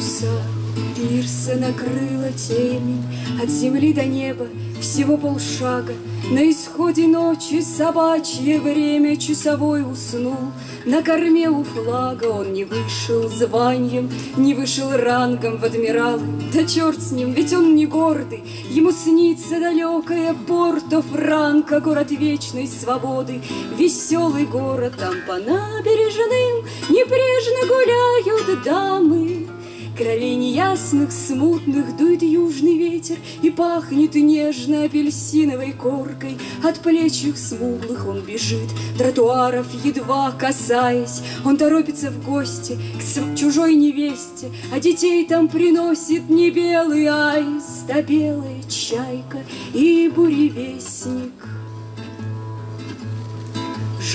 Солнце накрыло темень. От земли до неба всего полшага. На исходе ночи собачье время Часовой уснул. На корме у флага Он не вышел званием Не вышел рангом в адмиралы Да черт с ним, ведь он не гордый Ему снится далекая Порто-Франко Город вечной свободы. Веселый город Там по набережным Небрежно гуляют дамы Кровей неясных, смутных дует южный ветер И пахнет нежно апельсиновой коркой. От плеч их смуглых он бежит, тротуаров едва касаясь. Он торопится в гости к чужой невесте А детей там приносит не белый аист, а белая чайка и буревестник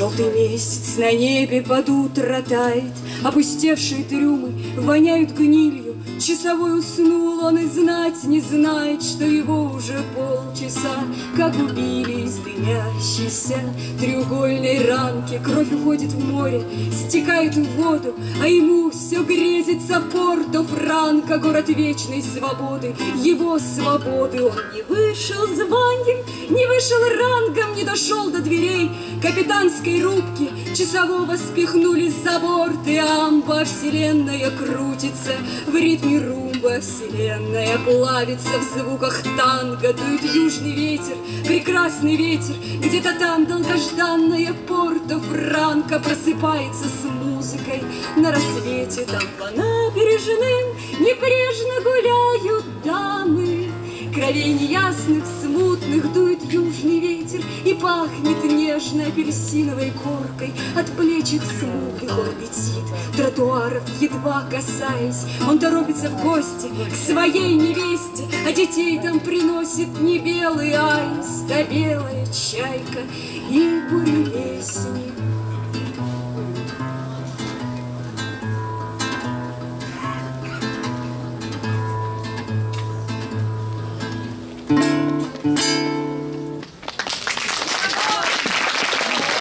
Желтый месяц на небе под утро тает, Опустевшие трюмы воняют гнилью, Часовой уснул, он и знать не знает, Что его уже полчаса, Как убили из дымящейся треугольной рамки. Кровь уходит в море, стекает в воду, А ему все грезится Порто-Франко, Город вечной свободы, его свободы. Он не вышел званием, не вышел рангом, Не дошел до дверей капитанской рубки, Часового спихнули за борт, И амба вселенная крутится. В ритме румба, вселенная плавится в звуках танго, дует южный ветер, прекрасный ветер, где-то там долгожданная Порто-Франко просыпается с музыкой. На рассвете, там по набережным Кровей неясных, смутных дует южный ветер И пахнет нежной апельсиновой коркой. От плеч их смуглых он летит, тротуаров едва касаясь Он торопится в гости к своей невесте А детей там приносит не белый аист, а белая чайка и буревестник Música